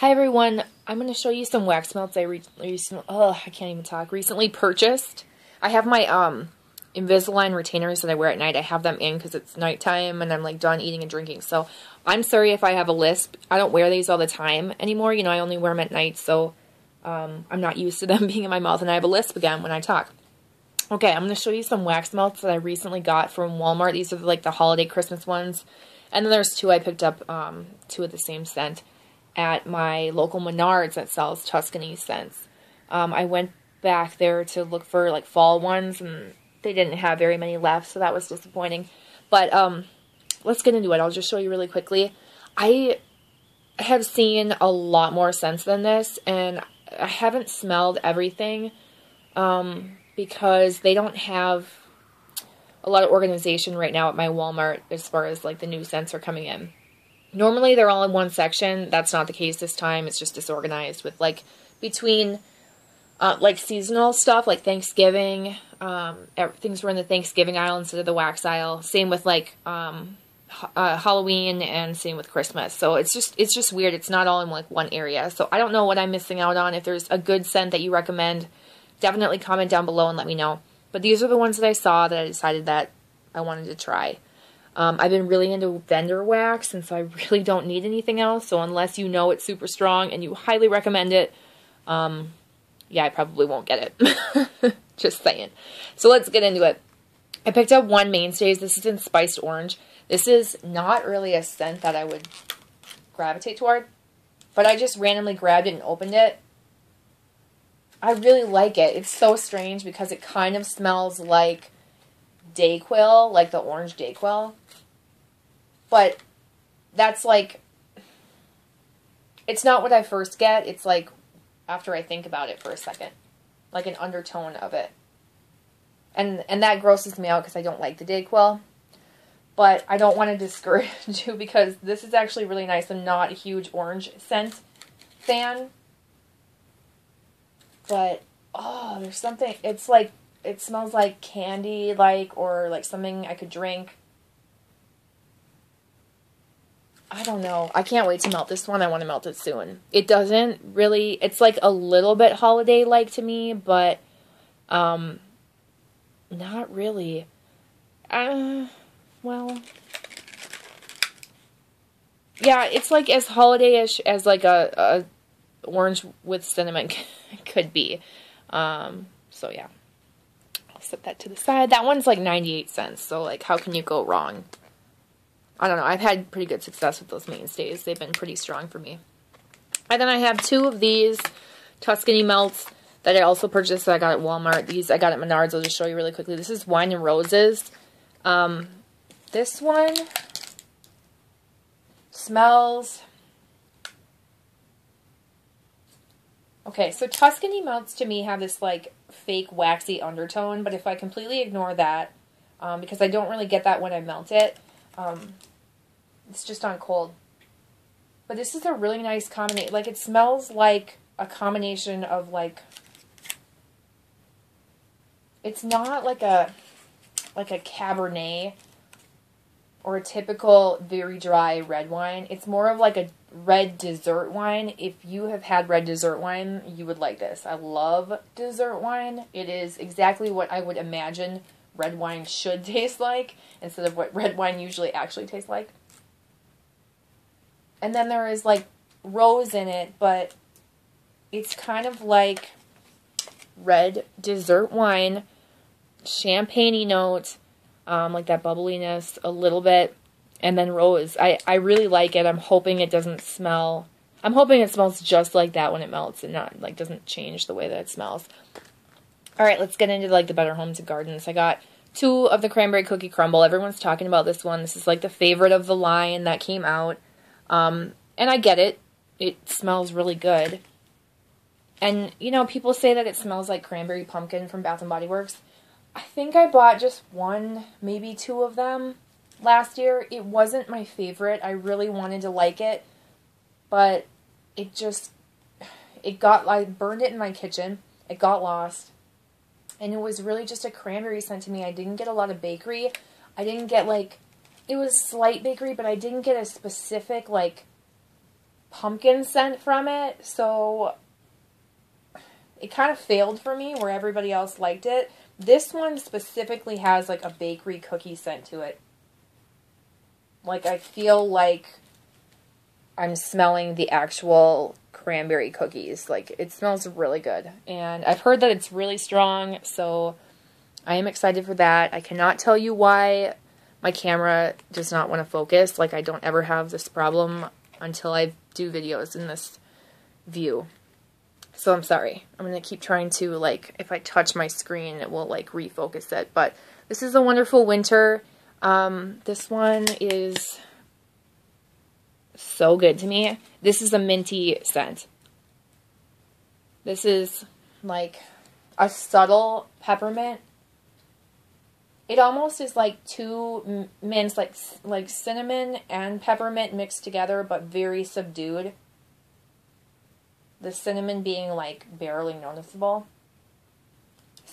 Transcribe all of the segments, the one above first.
Hi everyone, I'm going to show you some wax melts I re recently, oh, I can't even talk, recently purchased. I have my um Invisalign retainers that I wear at night. I have them in because it's nighttime and I'm like done eating and drinking. So I'm sorry if I have a lisp. I don't wear these all the time anymore. You know, I only wear them at night, so um, I'm not used to them being in my mouth and I have a lisp again when I talk. Okay, I'm going to show you some wax melts that I recently got from Walmart. These are like the holiday Christmas ones. And then there's two I picked up, um, two of the same scent at my local Menards that sells Tuscany scents. Um, I went back there to look for like fall ones and they didn't have very many left, so that was disappointing. But um, let's get into it. I'll just show you really quickly. I have seen a lot more scents than this, and I haven't smelled everything um, because they don't have a lot of organization right now at my Walmart as far as like the new scents are coming in. Normally they're all in one section. That's not the case this time. It's just disorganized with like between uh, like seasonal stuff like Thanksgiving. Um, things were in the Thanksgiving aisle instead of the wax aisle. Same with like um, uh, Halloween and same with Christmas. So it's just it's just weird. It's not all in like one area. So I don't know what I'm missing out on. If there's a good scent that you recommend, definitely comment down below and let me know. But these are the ones that I saw that I decided that I wanted to try. Um, I've been really into vendor wax, and so I really don't need anything else. So unless you know it's super strong and you highly recommend it, um, yeah, I probably won't get it. Just saying. So let's get into it. I picked up one Mainstays. This is in Spiced Orange. This is not really a scent that I would gravitate toward, but I just randomly grabbed it and opened it. I really like it. It's so strange because it kind of smells like Dayquil, like the orange Dayquil. But that's like, it's not what I first get. It's like after I think about it for a second, like an undertone of it. And, and that grosses me out because I don't like the Dayquil. But I don't want to discourage you because this is actually really nice. I'm not a huge orange scent fan. But, oh, there's something, it's like, it smells like candy, like, or like something I could drink. I don't know. I can't wait to melt this one. I want to melt it soon. It doesn't really, it's like a little bit holiday-like to me, but, um, not really. Uh, well, yeah, it's like as holiday-ish as like a, a orange with cinnamon could be. Um, so yeah. Set that to the side. That one's like 98 cents, so like how can you go wrong? I don't know. I've had pretty good success with those mainstays. They've been pretty strong for me. And then I have two of these Tuscany melts that I also purchased that I got at Walmart. These I got at Menards. I'll just show you really quickly. This is Wine and Roses. Um, this one smells... Okay, so Tuscany melts to me have this like fake waxy undertone, but if I completely ignore that, um, because I don't really get that when I melt it, um, it's just on cold. But this is a really nice combination. Like, it smells like a combination of, like... It's not like a, like a Cabernet or a typical very dry red wine. It's more of like a red dessert wine. If you have had red dessert wine, you would like this. I love dessert wine. It is exactly what I would imagine red wine should taste like instead of what red wine usually actually tastes like. And then there is like rose in it, but it's kind of like red dessert wine, champagne notes, um, like that bubbliness a little bit, and then rose. I, I really like it. I'm hoping it doesn't smell. I'm hoping it smells just like that when it melts and not like doesn't change the way that it smells. All right, let's get into like the Better Homes and Gardens. I got two of the cranberry cookie crumble. Everyone's talking about this one. This is like the favorite of the line that came out. Um, and I get it. It smells really good. And, you know, people say that it smells like cranberry pumpkin from Bath & Body Works. I think I bought just one, maybe two of them last year. It wasn't my favorite. I really wanted to like it. But it just, it got, I burned it in my kitchen. It got lost. And it was really just a cranberry scent to me. I didn't get a lot of bakery. I didn't get, like, it was slight bakery, but I didn't get a specific, like, pumpkin scent from it, so it kind of failed for me where everybody else liked it. This one specifically has like a bakery cookie scent to it. Like I feel like I'm smelling the actual cranberry cookies. Like it smells really good. And I've heard that it's really strong, so I am excited for that. I cannot tell you why my camera does not want to focus. Like I don't ever have this problem until I do videos in this view. So I'm sorry. I'm going to keep trying to, like, if I touch my screen, it will, like, refocus it. But this is a wonderful winter. Um, this one is so good to me. This is a minty scent. This is, like, a subtle peppermint. It almost is like two mints, like like cinnamon and peppermint mixed together, but very subdued. The cinnamon being like barely noticeable.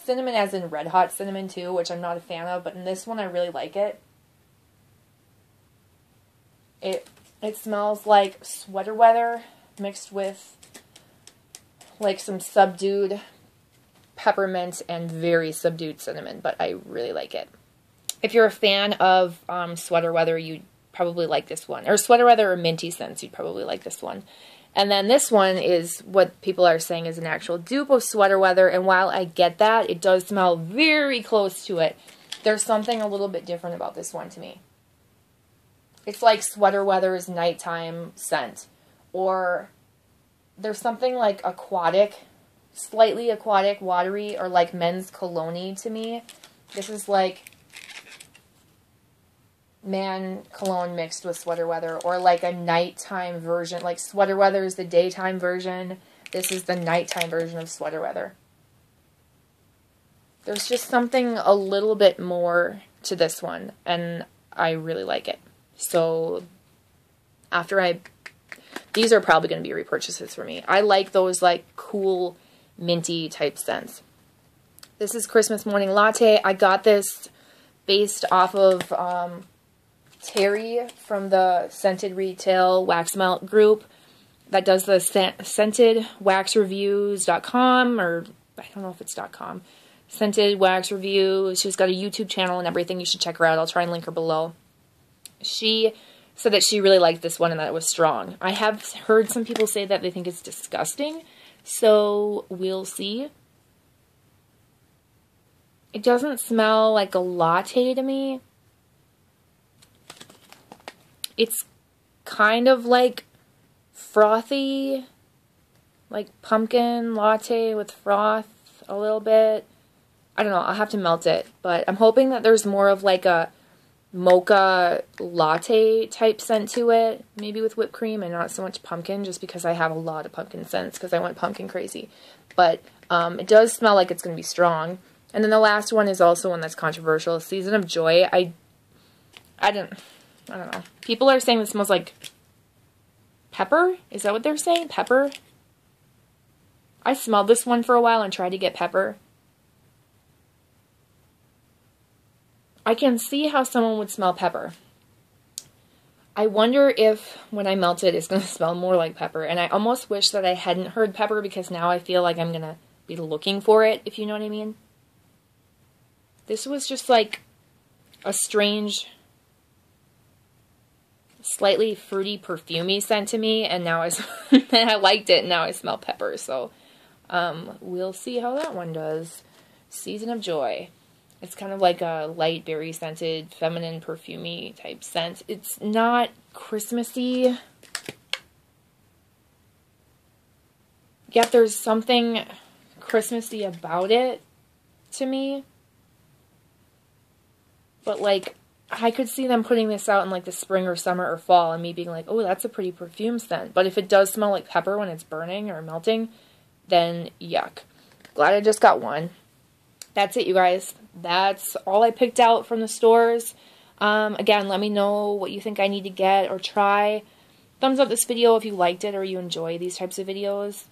Cinnamon as in red hot cinnamon too, which I'm not a fan of, but in this one I really like it. It it smells like sweater weather mixed with like some subdued peppermint and very subdued cinnamon, but I really like it. If you're a fan of um, sweater weather, you'd probably like this one. Or sweater weather or minty scents, you'd probably like this one. And then this one is what people are saying is an actual dupe of Sweater Weather. And while I get that, it does smell very close to it. There's something a little bit different about this one to me. It's like Sweater Weather's nighttime scent. Or there's something like aquatic, slightly aquatic, watery, or like men's cologne to me. This is like man cologne mixed with sweater weather or like a nighttime version. Like sweater weather is the daytime version. This is the nighttime version of sweater weather. There's just something a little bit more to this one and I really like it. So after I these are probably going to be repurchases for me. I like those like cool minty type scents. This is Christmas Morning Latte. I got this based off of um, Terry from the Scented Retail Wax Melt group that does the scented wax reviews.com or I don't know if it's .com. Scented wax reviews. She's got a YouTube channel and everything. You should check her out. I'll try and link her below. She said that she really liked this one and that it was strong. I have heard some people say that they think it's disgusting. So we'll see. It doesn't smell like a latte to me. It's kind of like frothy, like pumpkin latte with froth a little bit. I don't know, I'll have to melt it, but I'm hoping that there's more of like a mocha latte type scent to it, maybe with whipped cream and not so much pumpkin, just because I have a lot of pumpkin scents because I went pumpkin crazy. But um, it does smell like it's going to be strong. And then the last one is also one that's controversial, Season of Joy. I I didn't I don't know. People are saying it smells like pepper. Is that what they're saying? Pepper? I smelled this one for a while and tried to get pepper. I can see how someone would smell pepper. I wonder if when I melt it, it's going to smell more like pepper. And I almost wish that I hadn't heard pepper because now I feel like I'm going to be looking for it, if you know what I mean. This was just like a strange slightly fruity, perfumy scent to me, and now I, I liked it, and now I smell pepper, so um, we'll see how that one does. Season of Joy. It's kind of like a light berry scented, feminine, perfumy type scent. It's not Christmassy. Yet there's something Christmassy about it to me. But like I could see them putting this out in like the spring or summer or fall and me being like, oh, that's a pretty perfume scent. But if it does smell like pepper when it's burning or melting, then yuck. Glad I just got one. That's it, you guys. That's all I picked out from the stores. Um, again, let me know what you think I need to get or try. Thumbs up this video if you liked it or you enjoy these types of videos.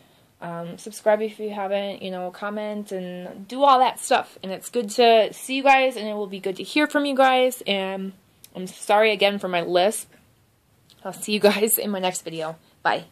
Um, subscribe if you haven't, you know, comment and do all that stuff. And it's good to see you guys and it will be good to hear from you guys. And I'm sorry again for my lisp. I'll see you guys in my next video. Bye.